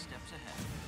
steps ahead.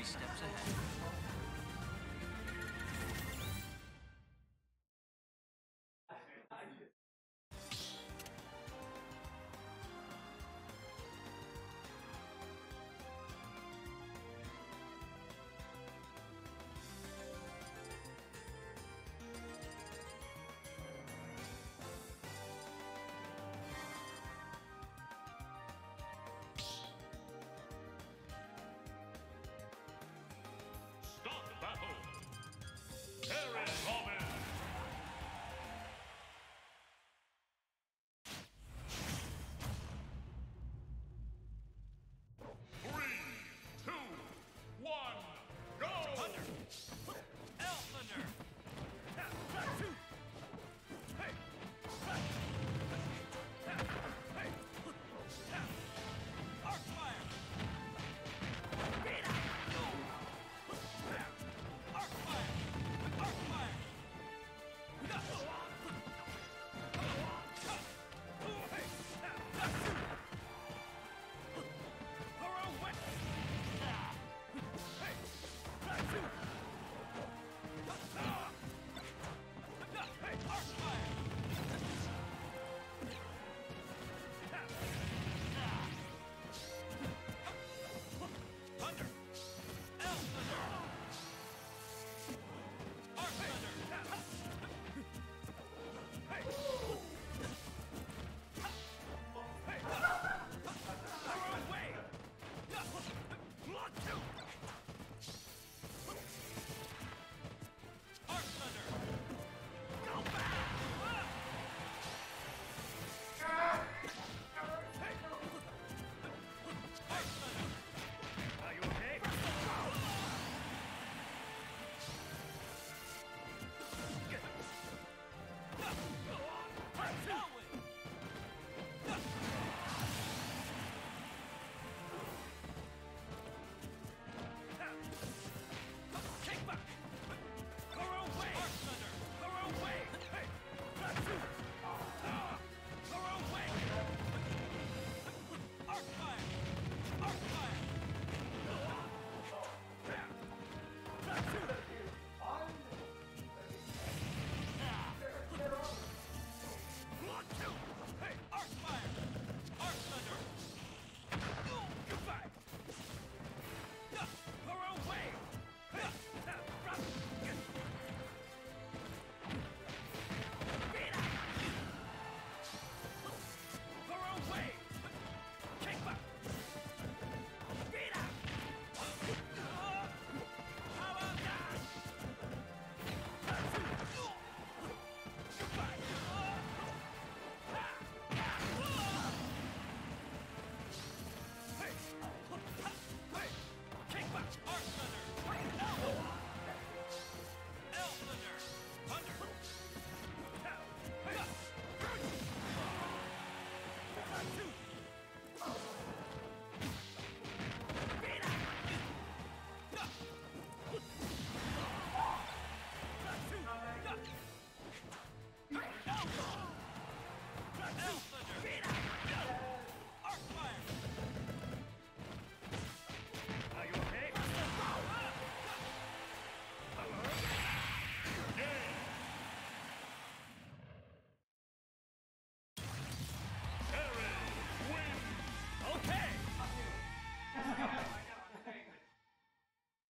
Three steps ahead.